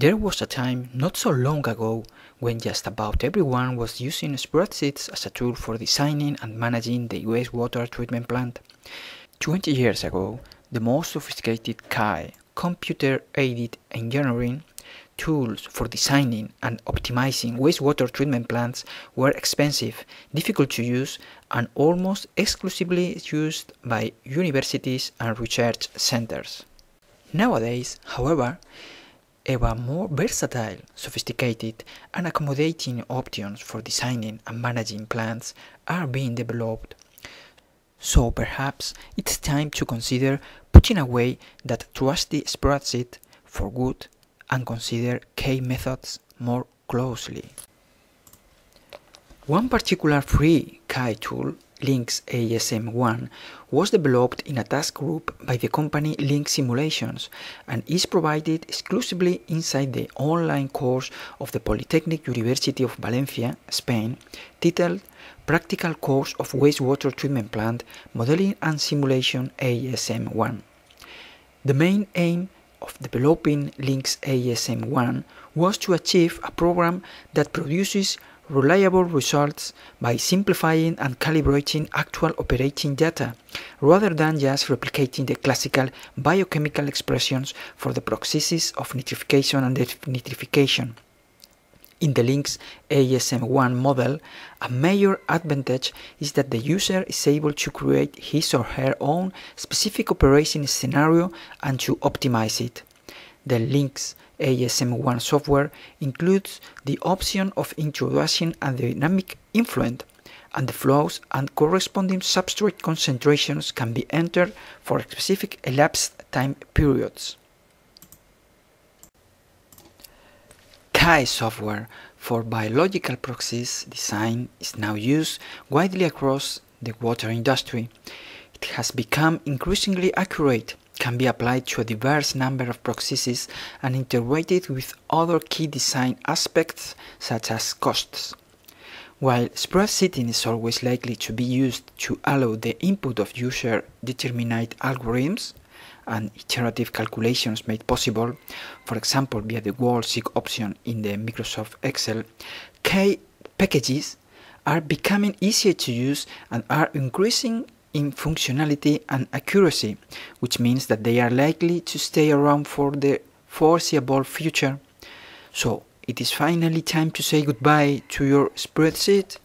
There was a time not so long ago when just about everyone was using spreadsheets as a tool for designing and managing the wastewater treatment plant. 20 years ago, the most sophisticated CAE, computer-aided engineering, tools for designing and optimizing wastewater treatment plants were expensive, difficult to use, and almost exclusively used by universities and research centers. Nowadays, however, ever more versatile, sophisticated, and accommodating options for designing and managing plants are being developed. So perhaps it's time to consider putting away that trusty spreadsheet for good and consider K methods more closely. One particular free CAE tool Lynx ASM1 was developed in a task group by the company Lynx Simulations and is provided exclusively inside the online course of the Polytechnic University of Valencia, Spain, titled Practical Course of Wastewater Treatment Plant Modeling and Simulation ASM1. The main aim of developing Lynx ASM1 was to achieve a program that produces reliable results by simplifying and calibrating actual operating data rather than just replicating the classical biochemical expressions for the processes of nitrification and denitrification. In the Lynx ASM1 model, a major advantage is that the user is able to create his or her own specific operation scenario and to optimize it. The Lynx ASM1 software includes the option of introducing a dynamic influent and the flows and corresponding substrate concentrations can be entered for specific elapsed time periods. CAE software for biological process design is now used widely across the water industry. It has become increasingly accurate can be applied to a diverse number of processes and integrated with other key design aspects such as costs. While spreadsheeting is always likely to be used to allow the input of user-determined algorithms and iterative calculations made possible, for example via the Goal Seek option in the Microsoft Excel, CAE packages are becoming easier to use and are increasing in functionality and accuracy, which means that they are likely to stay around for the foreseeable future. So it is finally time to say goodbye to your spreadsheet.